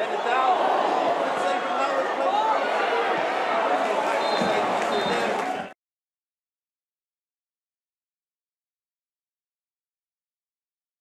Deve estar. Tá